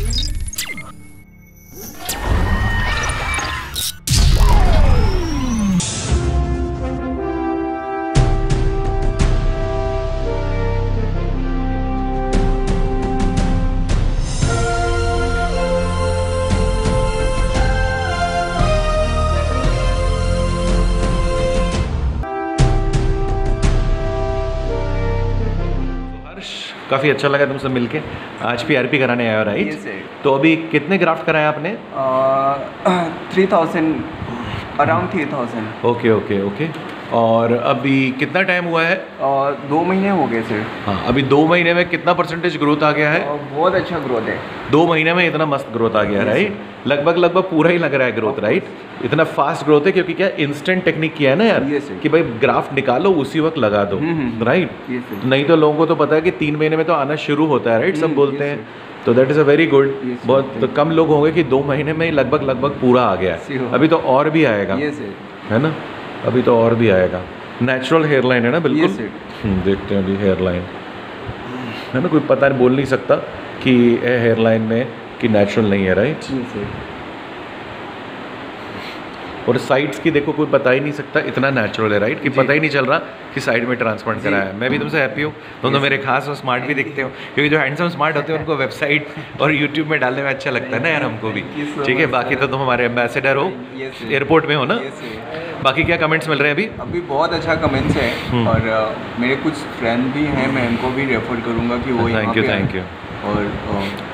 you. काफ़ी अच्छा लगा तुमसे मिलके। आज पी आर पी कराने आया Yes, राइट तो अभी कितने ग्राफ्ट कराए आपने? Three thousand around three thousand okay okay okay और अभी कितना टाइम हुआ है? और दो महीने हो गए सर हाँ अभी दो महीने में कितना परसेंटेज ग्रोथ आ गया है? बहुत अच्छा ग्रोथ है। दो महीने में इतना मस्त ग्रोथ आ गया राइट लगभग लगभग पूरा ही लग रहा है ग्रोथ राइट इतना फास्ट ग्रोथ है क्योंकि क्या इंस्टेंट टेक्निक किया है ना यार कि भाई ग्राफ निकालो उसी वक्त लगा दो हम्म, हम्म, राइट नहीं तो लोगों को तो पता है कि तीन महीने में तो आना शुरू होता है राइट सब हम्म, बोलते हैं। तो that is a very good बहुत तो कम लोग होंगे कि दो महीने में लगभग लगभग पूरा आ गया है। अभी तो और भी आएगा। है ना? अभी तो और भी आएगा। नेचुरल हेयर लाइन है ना बिल्कुल? हम्म, देखते हैं अभी हेयर लाइन है ना कोई पता नहीं बोल नहीं सकता कि हेयर लाइन में कि नेचुरल नहीं है राइट और साइड्स की देखो कोई बता ही नहीं सकता इतना नेचुरल है राइट कि पता ही नहीं चल रहा कि साइड में ट्रांसप्लांट कराया है। मैं भी तुमसे हैप्पी हूँ। तुम तो मेरे खास और स्मार्ट भी दिखते हो। क्योंकि जो हैंडसम स्मार्ट होते हैं उनको वेबसाइट और यूट्यूब में डालने में अच्छा लगता है ना यार हमको भी। ठीक है बाकी तो तुम हमारे एम्बेसडर हो। एयरपोर्ट में हो ना? ये बाकी क्या कमेंट्स मिल रहे हैं अभी? अभी बहुत अच्छा कमेंट्स है। हम्म। और मेरे कुछ फ्रेंड भी हैं मैं उनको भी रेफर करूँगा कि वो थैंक यू थैंक you. और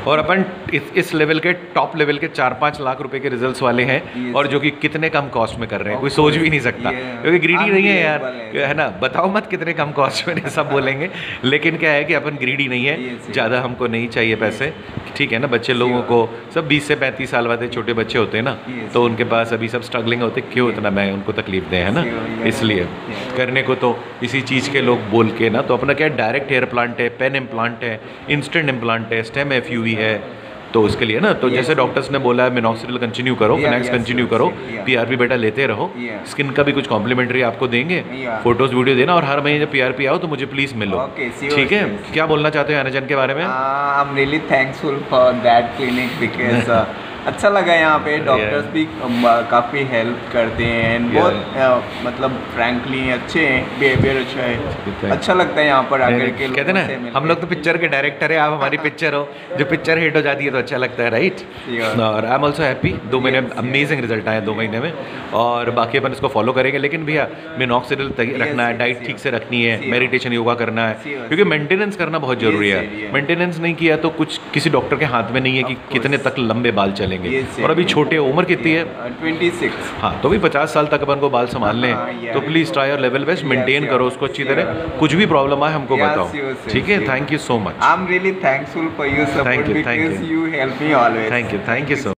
और अपन इस इस लेवल के टॉप लेवल के चार पाँच लाख रुपए के रिजल्ट्स वाले हैं और जो कि कितने कम कॉस्ट में कर रहे हैं कोई सोच भी नहीं सकता। क्योंकि ग्रीडी नहीं है यार है। ना? बताओ मत कितने कम कॉस्ट में सब बोलेंगे। लेकिन क्या है कि अपन ग्रीडी नहीं है. ज़्यादा हमको नहीं चाहिए पैसे। ठीक है ना? बच्चे लोगों को सब बीस से पैंतीस साल वाले छोटे बच्चे होते हैं ना तो उनके पास अभी सब स्ट्रगलिंग होते क्यों इतना मैं उनको तकलीफ़ दें है ना? इसलिए। करने को तो इसी चीज़ के लोग बोल के ना तो अपना क्या डायरेक्ट हेयर प्लांट है पेन इम्प्लांट है इंस्टेंट इम्प्लांट है स्टेम एफ़ है तो उसके लिए ना तो Yes. जैसे डॉक्टर्स ने बोला है मिनोक्सिडिल कंटिन्यू करो फिनेक्स कंटिन्यू करो. पीआरपी बेटा लेते रहो Yeah. स्किन का भी कुछ कॉम्प्लीमेंट्री आपको देंगे Yeah. फ़ोटोज़ वीडियो देना और हर महीने जब पीआरपी आओ तो मुझे प्लीज़ मिलो Okay, ठीक है क्या बोलना चाहते हो एनाजन के बारे में I am really thankful for that clinic because अच्छा लगा यहाँ पे डॉक्टर्स भी काफ़ी हेल्प करते हैं बहुत मतलब फ्रैंकली अच्छे हैं बिहेवियर अच्छा है। अच्छा लगता है यहाँ पर आकर के कहते ना हम लोग तो पिक्चर के डायरेक्टर है आप हमारी पिक्चर हो। जो पिक्चर हिट हो जाती है तो अच्छा लगता है राइट और आई एम ऑल्सो हैप्पी दो महीने. अमेजिंग रिज़ल्ट आए दो महीने में। और बाकी अपन इसको फॉलो करेंगे लेकिन भैया मिनॉक्सिडिल रखना है डाइट ठीक से रखनी है मेडिटेशन योगा करना है। क्योंकि मेंटेनेंस करना बहुत ज़रूरी है। मेंटेनेंस नहीं किया तो कुछ किसी डॉक्टर के हाथ में नहीं है कि कितने तक लंबे बाल चलेंगे Sir, और अभी छोटे उम्र कितनी है? ट्वेंटी सिक्स हाँ तो भी पचास साल तक अपन को बाल संभालने लें हाँ, तो प्लीज़ ट्राई और लेवल बेस्ट मेंटेन करो उसको अच्छी तरह। कुछ भी प्रॉब्लम आए हमको बताओ। ठीक है? Thank you so much I am really thankful for you thank you thank you you help me always thank you thank you so